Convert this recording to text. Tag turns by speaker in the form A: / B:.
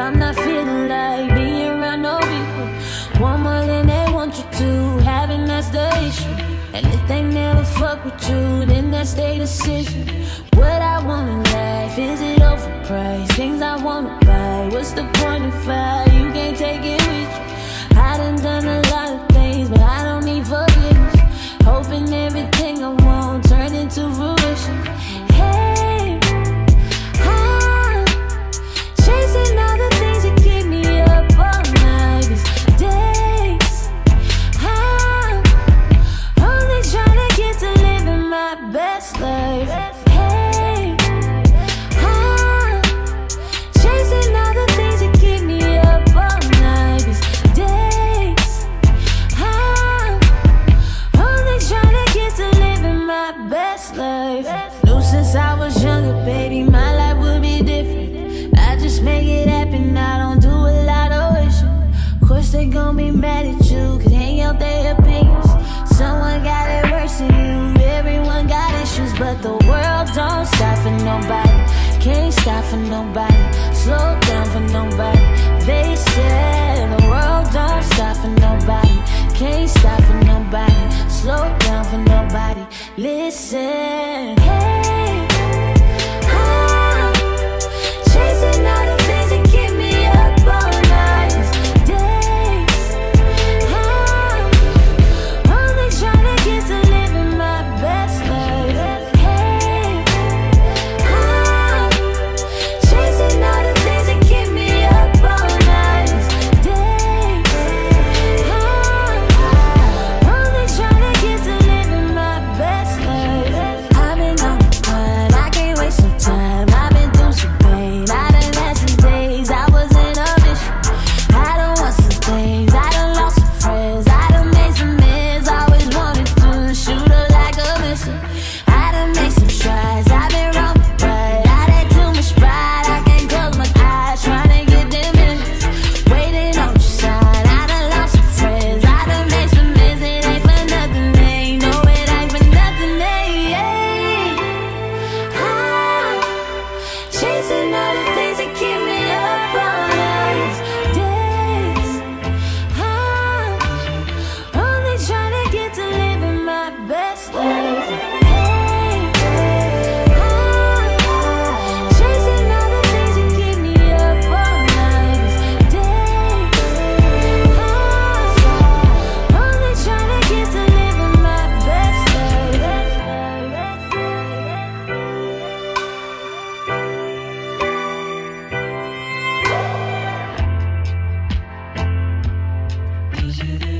A: I'm not feeling like being around no people. One more than they want you to, having that's the issue. And if they never fuck with you, then that's their decision. What I want in life, is it overpriced? Things I wanna buy, what's the point of fight? You can't take it with you. I done done a lot mad at you, cause ain't out their opinions. Someone got it worse than you, everyone got issues, but the world don't stop for nobody. Can't stop for nobody, slow down for nobody. They said the world don't stop do do